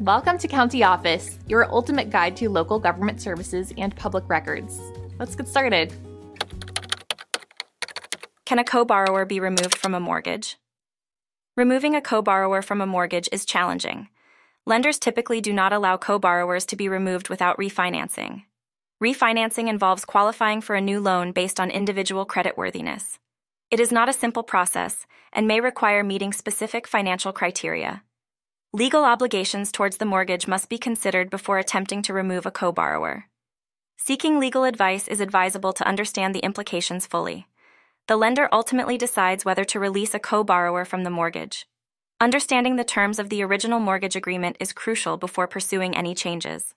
Welcome to County Office, your ultimate guide to local government services and public records. Let's get started. Can a co borrower be removed from a mortgage? Removing a co borrower from a mortgage is challenging. Lenders typically do not allow co borrowers to be removed without refinancing. Refinancing involves qualifying for a new loan based on individual creditworthiness. It is not a simple process and may require meeting specific financial criteria. Legal obligations towards the mortgage must be considered before attempting to remove a co borrower. Seeking legal advice is advisable to understand the implications fully. The lender ultimately decides whether to release a co borrower from the mortgage. Understanding the terms of the original mortgage agreement is crucial before pursuing any changes.